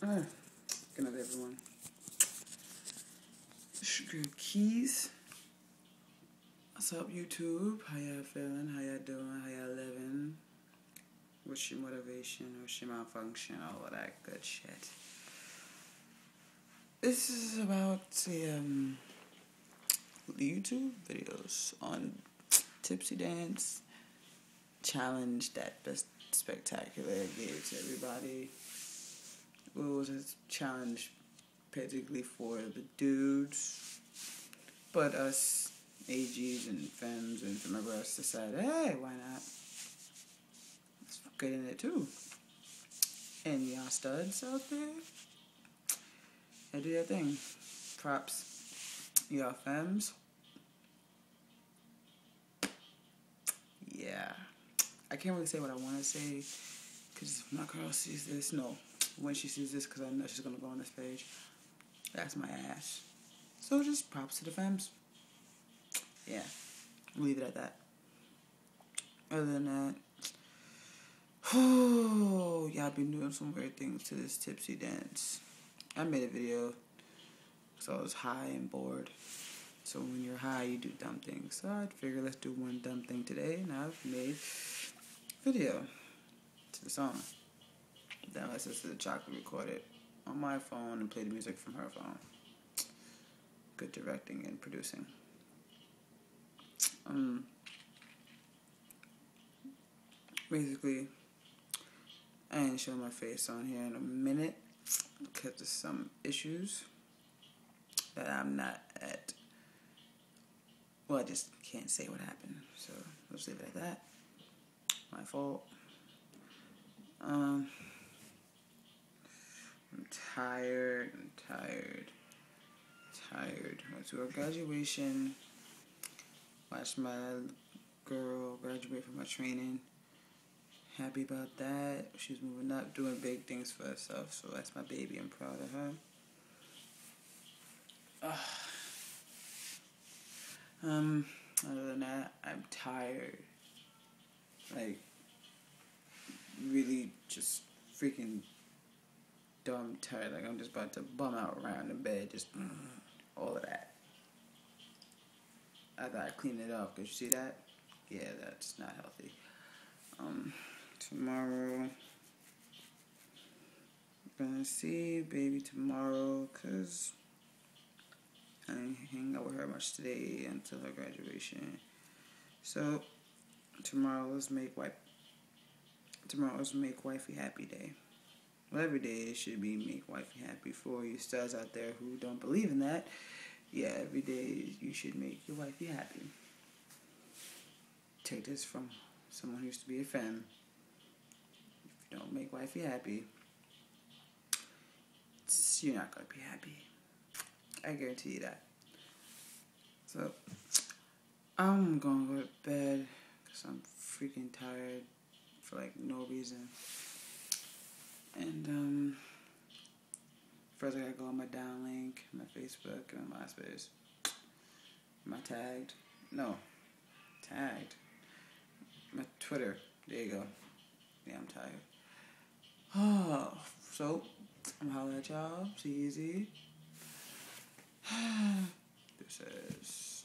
Good night, everyone. Sugar Keys. What's up, YouTube? How y'all feeling? How y'all doing? How y'all living? What's your motivation? What's your malfunction? All of that good shit. This is about the um, YouTube videos on Tipsy Dance challenge that Best Spectacular gave to everybody. It was a challenge particularly for the dudes, but us AGs and femmes and remember us decided, hey, why not? Let's get in it too. And y'all studs out there, I do your thing. Props. Y'all femmes. Yeah. I can't really say what I want to say because if my girl sees this, no, when she sees this, because I know she's going to go on this page, that's my ass. So just props to the femmes. Yeah, leave it at that. Other than that, oh, y'all been doing some weird things to this tipsy dance. I made a video because I was high and bored. So when you're high, you do dumb things. So I figured let's do one dumb thing today, and I've made video to the song. Then to the chocolate record it on my phone and play the music from her phone. Good directing and producing. Um, basically, I ain't showing my face on here in a minute because of some issues that I'm not at. Well, I just can't say what happened, so let's leave it at that. My fault. Um, I'm tired. I'm tired. Tired. Went to a graduation. Watched my girl graduate from my training. Happy about that. She's moving up, doing big things for herself. So that's my baby. I'm proud of her. Um, other than that, I'm tired. Like, really just freaking dumb tired. Like, I'm just about to bum out around the bed, just mm, all of that. I gotta clean it up. Cause you see that? Yeah, that's not healthy. Um, tomorrow, gonna see baby tomorrow, cause I didn't hang out with her much today until her graduation. So tomorrow let's make wife. Tomorrow let's make wifey happy day. Well, every day should be make wifey happy for you studs out there who don't believe in that. Yeah, every day you should make your wifey happy. Take this from someone who used to be a femme. If you don't make wifey happy, you're not gonna be happy. I guarantee you that. So, I'm gonna go to bed because I'm freaking tired for like no reason. And, um, first I gotta go on my Downelink, my Facebook, and my MySpace. My tagged. No, tagged. My Twitter. There you go. Yeah, I'm tired. Oh, so, I'm hollering at y'all. See easy. this is